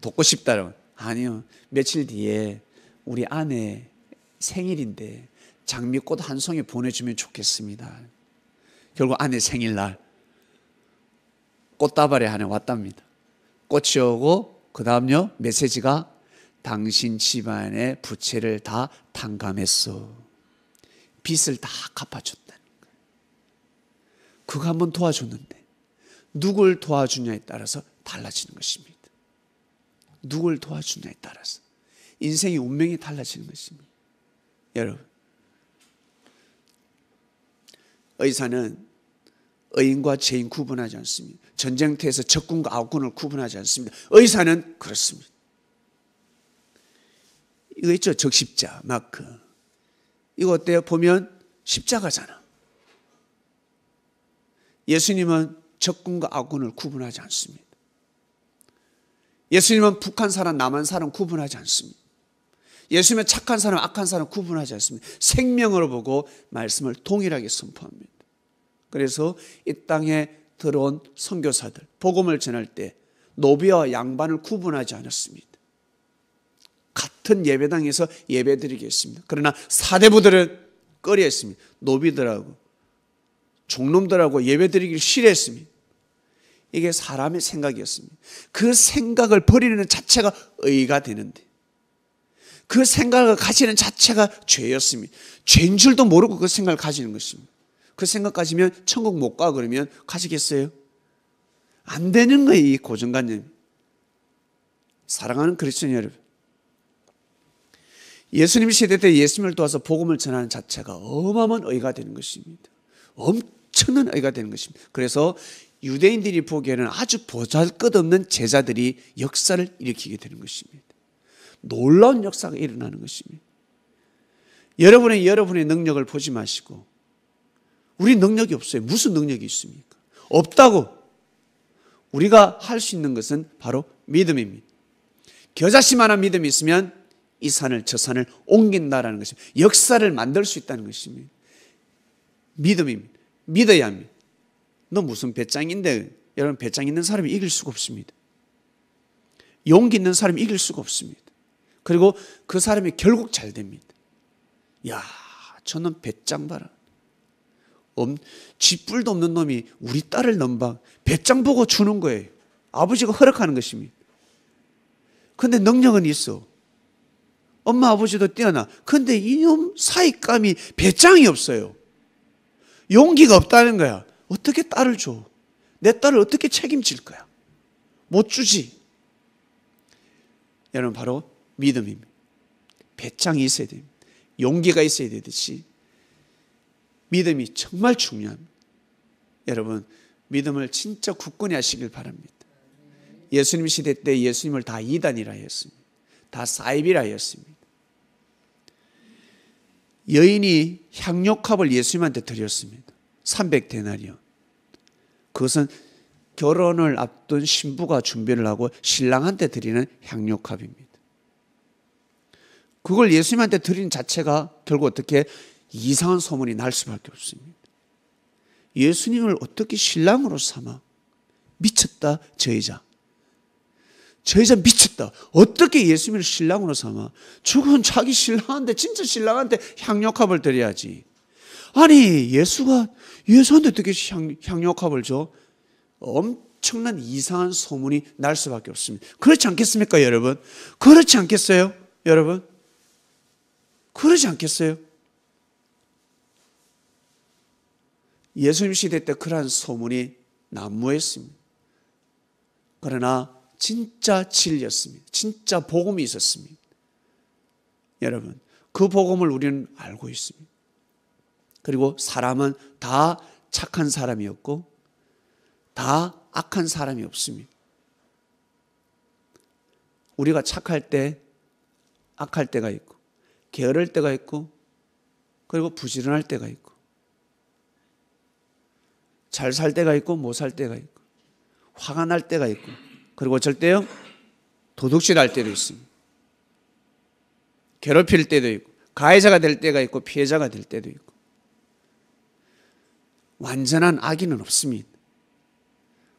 [SPEAKER 1] 돕고 싶다라고. 아니요. 며칠 뒤에 우리 아내 생일인데 장미꽃 한 송이 보내주면 좋겠습니다. 결국 아내 생일날 꽃다발에 하나 왔답니다. 꽃이 오고 그 다음요 메시지가 당신 집안의 부채를 다 탕감했어. 빚을 다 갚아줬다는 거예요. 그거 한번 도와줬는데 누굴 도와주냐에 따라서 달라지는 것입니다. 누굴 도와주냐에 따라서 인생의 운명이 달라지는 것입니다. 여러분 의사는 의인과 죄인 구분하지 않습니다. 전쟁터에서 적군과 아군을 구분하지 않습니다. 의사는 그렇습니다. 이거 있죠? 적십자, 마크. 이거 어때요? 보면 십자가잖아. 예수님은 적군과 아군을 구분하지 않습니다. 예수님은 북한 사람, 남한 사람 구분하지 않습니다. 예수님은 착한 사람, 악한 사람 구분하지 않습니다. 생명으로 보고 말씀을 동일하게 선포합니다. 그래서 이 땅에 들어온 선교사들, 복음을 전할 때 노비와 양반을 구분하지 않았습니다. 같은 예배당에서 예배드리겠습니다. 그러나 사대부들은 꺼려했습니다. 노비들하고 종놈들하고 예배드리기를 싫어했습니다. 이게 사람의 생각이었습니다. 그 생각을 버리는 자체가 의가 되는데 그 생각을 가지는 자체가 죄였습니다. 죄인 줄도 모르고 그 생각을 가지는 것입니다. 그 생각 가지면 천국 못 가 그러면 가시겠어요? 안 되는 거예요, 이 고정관념. 사랑하는 그리스도인 여러분. 예수님 시대 때 예수님을 도와서 복음을 전하는 자체가 어마어마한 의가 되는 것입니다. 엄청난 의가 되는 것입니다. 그래서 유대인들이 보기에는 아주 보잘것없는 제자들이 역사를 일으키게 되는 것입니다. 놀라운 역사가 일어나는 것입니다. 여러분의 여러분의 능력을 보지 마시고 우리 능력이 없어요. 무슨 능력이 있습니까? 없다고. 우리가 할 수 있는 것은 바로 믿음입니다. 겨자씨만한 믿음이 있으면 이 산을 저 산을 옮긴다라는 것입니다. 역사를 만들 수 있다는 것입니다. 믿음입니다. 믿어야 합니다. 너 무슨 배짱인데 여러분 배짱 있는 사람이 이길 수가 없습니다. 용기 있는 사람이 이길 수가 없습니다. 그리고 그 사람이 결국 잘 됩니다. 야, 저는 배짱 봐라. 쥐뿔도 없는 놈이 우리 딸을 넘방 배짱 보고 주는 거예요. 아버지가 허락하는 것입니다. 근데 능력은 있어. 엄마 아버지도 뛰어나. 근데 이놈 사익감이 배짱이 없어요. 용기가 없다는 거야. 어떻게 딸을 줘? 내 딸을 어떻게 책임질 거야? 못 주지. 여러분 바로 믿음입니다. 배짱이 있어야 됩니다. 용기가 있어야 되듯이 믿음이 정말 중요합니다. 여러분, 믿음을 진짜 굳건히 하시길 바랍니다. 예수님 시대 때 예수님을 다 이단이라 했습니다. 다 사이비라 했습니다. 여인이 향료컵을 예수님한테 드렸습니다. 300데나리온. 그것은 결혼을 앞둔 신부가 준비를 하고 신랑한테 드리는 향료컵입니다. 그걸 예수님한테 드린 자체가 결국 어떻게 이상한 소문이 날 수밖에 없습니다. 예수님을 어떻게 신랑으로 삼아? 미쳤다, 저 여자. 저 여자 미쳤다. 어떻게 예수님을 신랑으로 삼아? 죽은 자기 신랑한테, 진짜 신랑한테 향료컵을 드려야지. 아니, 예수가, 예수한테 어떻게 향, 향료컵을 줘? 엄청난 이상한 소문이 날 수밖에 없습니다. 그렇지 않겠습니까, 여러분? 그렇지 않겠어요, 여러분? 그렇지 않겠어요? 예수님 시대 때 그러한 소문이 난무했습니다. 그러나 진짜 진리였습니다. 진짜 복음이 있었습니다. 여러분, 그 복음을 우리는 알고 있습니다. 그리고 사람은 다 착한 사람이었고 다 악한 사람이 없습니다. 우리가 착할 때 악할 때가 있고 게으를 때가 있고 그리고 부지런할 때가 있고 잘 살 때가 있고 못 살 때가 있고 화가 날 때가 있고 그리고 어쩔 때요 도둑질 할 때도 있습니다. 괴롭힐 때도 있고 가해자가 될 때가 있고 피해자가 될 때도 있고 완전한 악인은 없습니다.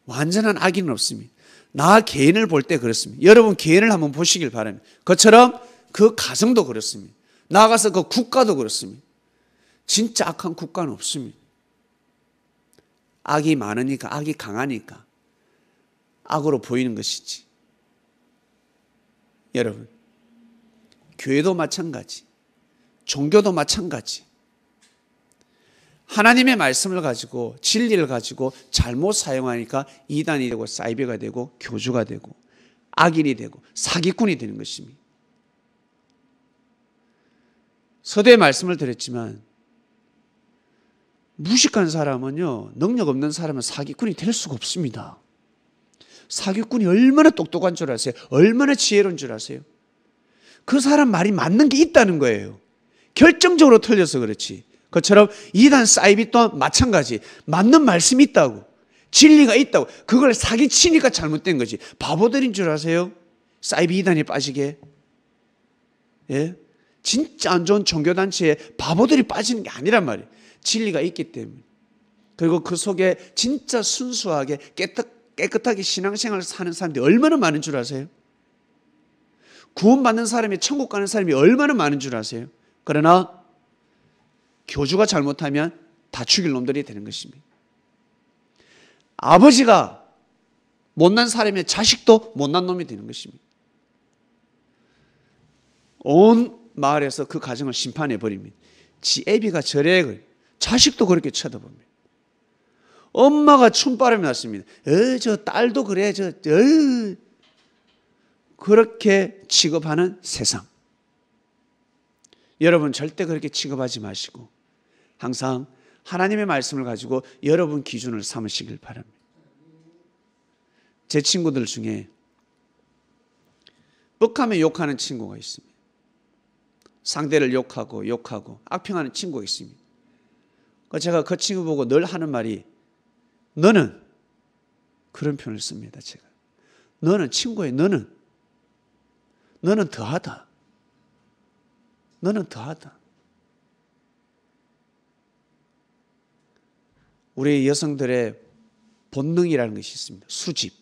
[SPEAKER 1] 완전한 악인은 없습니다. 나 개인을 볼 때 그렇습니다. 여러분 개인을 한번 보시길 바랍니다. 그처럼 그 가정도 그렇습니다. 나아가서 그 국가도 그렇습니다. 진짜 악한 국가는 없습니다. 악이 많으니까, 악이 강하니까 악으로 보이는 것이지. 여러분, 교회도 마찬가지, 종교도 마찬가지. 하나님의 말씀을 가지고 진리를 가지고 잘못 사용하니까 이단이 되고 사이비가 되고 교주가 되고 악인이 되고 사기꾼이 되는 것입니다. 서두에 말씀을 드렸지만 무식한 사람은요 능력 없는 사람은 사기꾼이 될 수가 없습니다. 사기꾼이 얼마나 똑똑한 줄 아세요? 얼마나 지혜로운 줄 아세요? 그 사람 말이 맞는 게 있다는 거예요. 결정적으로 틀려서 그렇지. 그처럼 이단 사이비 또 마찬가지. 맞는 말씀이 있다고. 진리가 있다고. 그걸 사기치니까 잘못된 거지. 바보들인 줄 아세요? 사이비 이단에 빠지게. 예? 진짜 안 좋은 종교단체에 바보들이 빠지는 게 아니란 말이에요. 진리가 있기 때문에. 그리고 그 속에 진짜 순수하게 깨끗, 깨끗하게 신앙생활을 사는 사람들이 얼마나 많은 줄 아세요? 구원받는 사람이 천국 가는 사람이 얼마나 많은 줄 아세요? 그러나 교주가 잘못하면 다 죽일 놈들이 되는 것입니다. 아버지가 못난 사람의 자식도 못난 놈이 되는 것입니다. 온 마을에서 그 가정을 심판해 버립니다. 지 애비가 저래 자식도 그렇게 쳐다봅니다. 엄마가 춤바람이 났습니다. 어, 저 딸도 그래, 저, 어, 그렇게 취급하는 세상. 여러분 절대 그렇게 취급하지 마시고 항상 하나님의 말씀을 가지고 여러분 기준을 삼으시길 바랍니다. 제 친구들 중에 뻑하면 욕하는 친구가 있습니다. 상대를 욕하고 욕하고 악평하는 친구가 있습니다. 제가 그 친구 보고 늘 하는 말이 너는 그런 표현을 씁니다. 제가 너는 친구의 너는 너는 더하다. 너는 더하다. 우리 여성들의 본능이라는 것이 있습니다. 수집.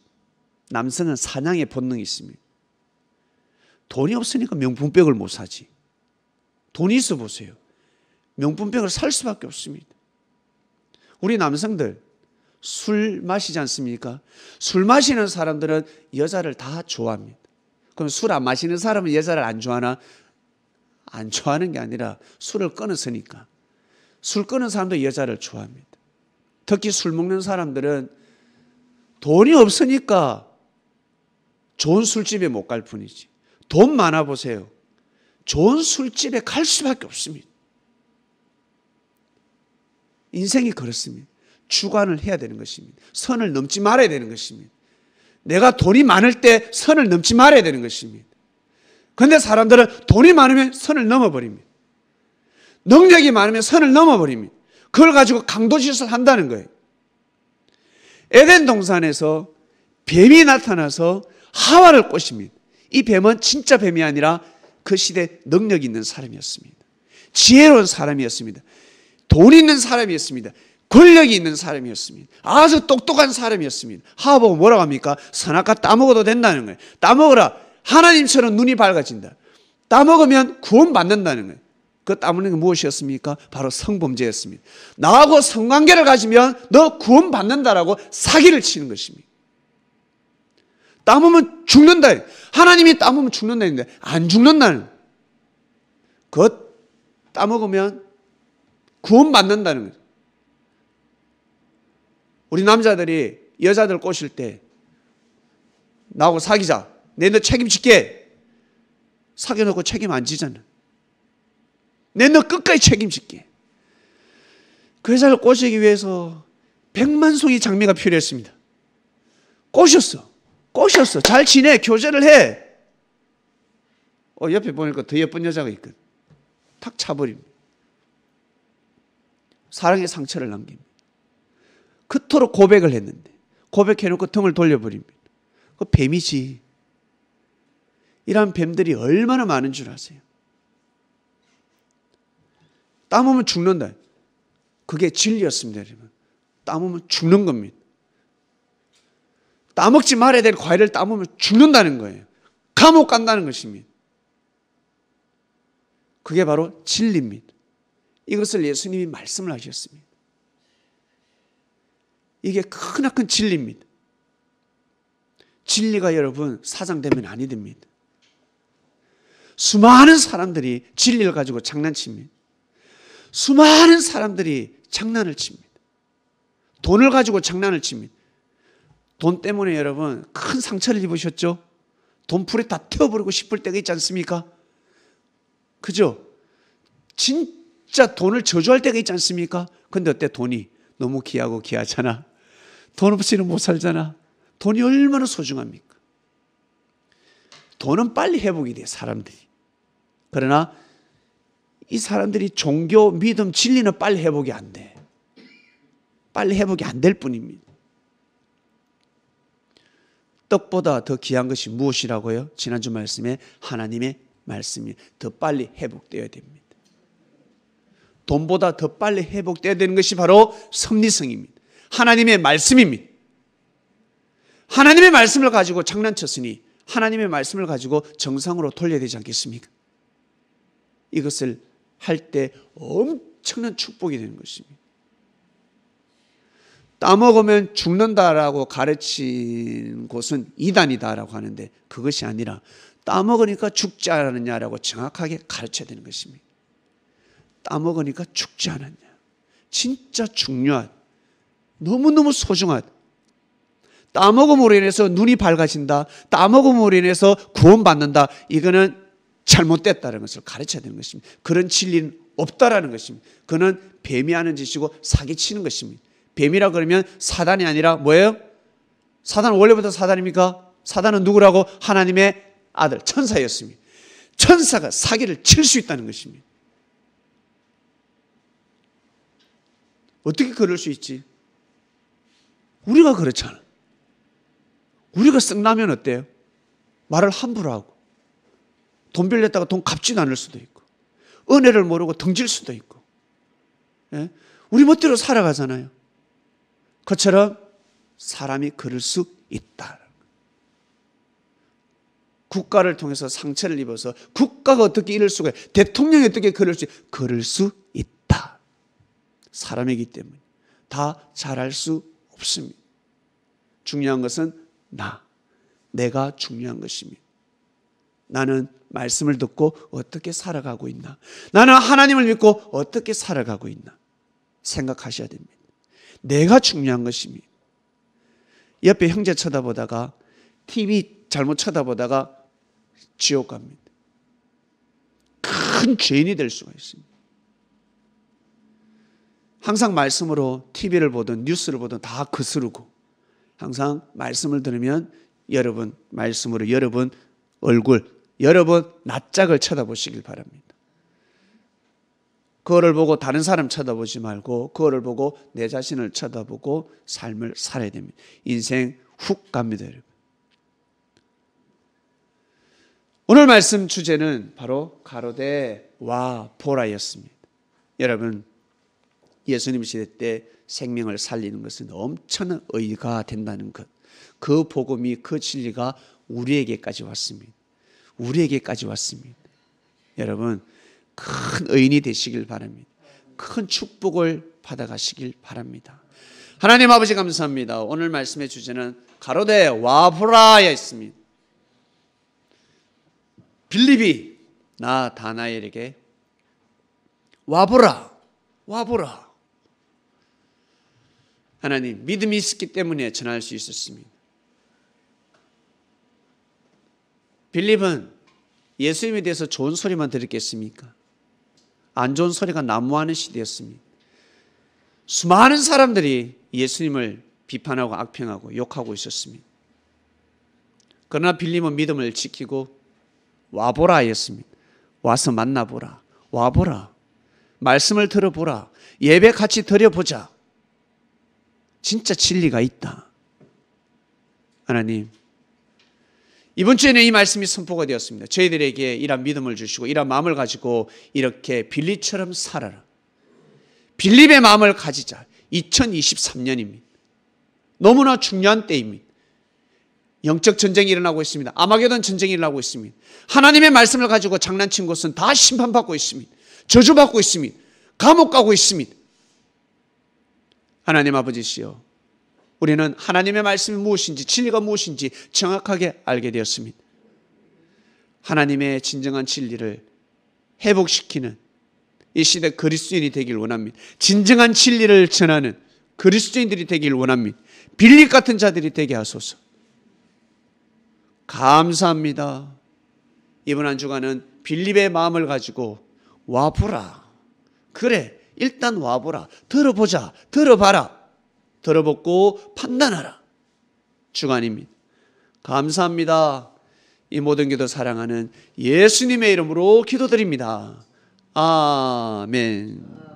[SPEAKER 1] 남성은 사냥의 본능이 있습니다. 돈이 없으니까 명품백을 못 사지. 돈이 있어 보세요. 명품백을 살 수밖에 없습니다. 우리 남성들 술 마시지 않습니까? 술 마시는 사람들은 여자를 다 좋아합니다. 그럼 술 안 마시는 사람은 여자를 안 좋아하나? 안 좋아하는 게 아니라 술을 끊었으니까. 술 끊은 사람도 여자를 좋아합니다. 특히 술 먹는 사람들은 돈이 없으니까 좋은 술집에 못 갈 뿐이지. 돈 많아 보세요. 좋은 술집에 갈 수밖에 없습니다. 인생이 그렇습니다. 주관을 해야 되는 것입니다. 선을 넘지 말아야 되는 것입니다. 내가 돈이 많을 때 선을 넘지 말아야 되는 것입니다. 그런데 사람들은 돈이 많으면 선을 넘어버립니다. 능력이 많으면 선을 넘어버립니다. 그걸 가지고 강도짓을 한다는 거예요. 에덴 동산에서 뱀이 나타나서 하와를 꼬십니다. 이 뱀은 진짜 뱀이 아니라 그 시대 능력 있는 사람이었습니다. 지혜로운 사람이었습니다. 돈 있는 사람이었습니다. 권력이 있는 사람이었습니다. 아주 똑똑한 사람이었습니다. 하와 보고 뭐라고 합니까? 선악과 따먹어도 된다는 거예요. 따먹어라. 하나님처럼 눈이 밝아진다. 따먹으면 구원받는다는 거예요. 그 따먹는 게 무엇이었습니까? 바로 성범죄였습니다. 나하고 성관계를 가지면 너 구원받는다라고 사기를 치는 것입니다. 따먹으면 죽는다. 하나님이 따먹으면 죽는다 했는데 안 죽는다는 그 따먹으면 구원받는다는 거죠. 우리 남자들이 여자들 꼬실 때 나하고 사귀자. 내 너 책임질게. 사귀어놓고 책임 안 지잖아. 내 너 끝까지 책임질게. 그 여자를 꼬시기 위해서 백만 송이 장미가 필요했습니다. 꼬셨어. 꼬셨어. 잘 지내. 교제를 해. 어, 옆에 보니까 더 예쁜 여자가 있거든. 탁 차버립니다. 사랑의 상처를 남깁니다. 그토록 고백을 했는데 고백해놓고 등을 돌려버립니다. 그 뱀이지. 이런 뱀들이 얼마나 많은 줄 아세요? 땀 오면 죽는다. 그게 진리였습니다, 여러분. 땀 오면 죽는 겁니다. 따먹지 말아야 될 과일을 따먹으면 죽는다는 거예요. 감옥 간다는 것입니다. 그게 바로 진리입니다. 이것을 예수님이 말씀을 하셨습니다. 이게 크나큰 진리입니다. 진리가 여러분 사장되면 아니 됩니다. 수많은 사람들이 진리를 가지고 장난칩니다. 수많은 사람들이 장난을 칩니다. 돈을 가지고 장난을 칩니다. 돈 때문에 여러분 큰 상처를 입으셨죠? 돈풀에 다 태워버리고 싶을 때가 있지 않습니까? 그죠? 진짜 돈을 저주할 때가 있지 않습니까? 근데 어때 돈이 너무 귀하고 귀하잖아. 돈 없이는 못 살잖아. 돈이 얼마나 소중합니까? 돈은 빨리 회복이 돼, 사람들이. 그러나 이 사람들이 종교, 믿음, 진리는 빨리 회복이 안 돼. 빨리 회복이 안 될 뿐입니다. 떡보다 더 귀한 것이 무엇이라고요? 지난주 말씀에 하나님의 말씀이 더 빨리 회복되어야 됩니다. 돈보다 더 빨리 회복되어야 되는 것이 바로 섭리성입니다. 하나님의 말씀입니다. 하나님의 말씀을 가지고 장난쳤으니 하나님의 말씀을 가지고 정상으로 돌려야 되지 않겠습니까? 이것을 할 때 엄청난 축복이 되는 것입니다. 따먹으면 죽는다라고 가르친 곳은 이단이다라고 하는데 그것이 아니라 따먹으니까 죽지 않느냐라고 정확하게 가르쳐야 되는 것입니다. 따먹으니까 죽지 않았냐. 진짜 중요한, 너무너무 소중한, 따먹음으로 인해서 눈이 밝아진다. 따먹음으로 인해서 구원받는다. 이거는 잘못됐다는 것을 가르쳐야 되는 것입니다. 그런 진리는 없다라는 것입니다. 그는 뱀이 하는 짓이고 사기치는 것입니다. 뱀이라 그러면 사단이 아니라 뭐예요? 사단은 원래부터 사단입니까? 사단은 누구라고? 하나님의 아들, 천사였습니다. 천사가 사기를 칠 수 있다는 것입니다. 어떻게 그럴 수 있지? 우리가 그렇잖아. 우리가 썩나면 어때요? 말을 함부로 하고 돈 빌렸다가 돈 갚지도 않을 수도 있고 은혜를 모르고 등질 수도 있고 예? 우리 멋대로 살아가잖아요. 그처럼 사람이 그럴 수 있다. 국가를 통해서 상처를 입어서 국가가 어떻게 이럴 수가 대통령이 어떻게 그럴 수 그럴 수 있다. 사람이기 때문에 다 잘할 수 없습니다. 중요한 것은 나, 내가 중요한 것입니다. 나는 말씀을 듣고 어떻게 살아가고 있나? 나는 하나님을 믿고 어떻게 살아가고 있나? 생각하셔야 됩니다. 내가 중요한 것입니다. 옆에 형제 쳐다보다가 TV 잘못 쳐다보다가 지옥 갑니다. 큰 죄인이 될 수가 있습니다. 항상 말씀으로 TV를 보든 뉴스를 보든 다 거스르고 항상 말씀을 들으면 여러분 말씀으로 여러분 얼굴 여러분 낯짝을 쳐다보시길 바랍니다. 그거를 보고 다른 사람 쳐다보지 말고 그거를 보고 내 자신을 쳐다보고 삶을 살아야 됩니다. 인생 훅 갑니다, 여러분. 오늘 말씀 주제는 바로 가로대 와 보라였습니다. 여러분 예수님 시대 때 생명을 살리는 것은 엄청난 의가 된다는 것. 그 복음이 그 진리가 우리에게까지 왔습니다. 우리에게까지 왔습니다. 여러분 큰 의인이 되시길 바랍니다. 큰 축복을 받아가시길 바랍니다. 하나님 아버지 감사합니다. 오늘 말씀의 주제는 가로대 와보라에 있습니다. 빌립이 나 다나엘에게 와보라, 와보라. 하나님 믿음이 있었기 때문에 전할 수 있었습니다. 빌립은 예수님에 대해서 좋은 소리만 들었겠습니까? 안 좋은 소리가 난무하는 시대였습니다. 수많은 사람들이 예수님을 비판하고 악평하고 욕하고 있었습니다. 그러나 빌림은 믿음을 지키고 와보라 하였습니다. 와서 만나보라. 와보라. 말씀을 들어보라. 예배 같이 드려보자. 진짜 진리가 있다. 하나님, 이번 주에는 이 말씀이 선포가 되었습니다. 저희들에게 이런 믿음을 주시고 이런 마음을 가지고 이렇게 빌리처럼 살아라. 빌립의 마음을 가지자. 2023년입니다. 너무나 중요한 때입니다. 영적 전쟁이 일어나고 있습니다. 아마게돈 전쟁이 일어나고 있습니다. 하나님의 말씀을 가지고 장난친 곳은 다 심판받고 있습니다. 저주받고 있습니다. 감옥 가고 있습니다. 하나님 아버지시여, 우리는 하나님의 말씀이 무엇인지, 진리가 무엇인지 정확하게 알게 되었습니다. 하나님의 진정한 진리를 회복시키는 이 시대 그리스도인이 되길 원합니다. 진정한 진리를 전하는 그리스도인들이 되길 원합니다. 빌립 같은 자들이 되게 하소서. 감사합니다. 이번 한 주간은 빌립의 마음을 가지고 와보라. 그래, 일단 와보라. 들어보자. 들어봐라. 들어보고 판단하라. 주간입니다. 감사합니다. 이 모든 기도 사랑하는 예수님의 이름으로 기도드립니다. 아멘.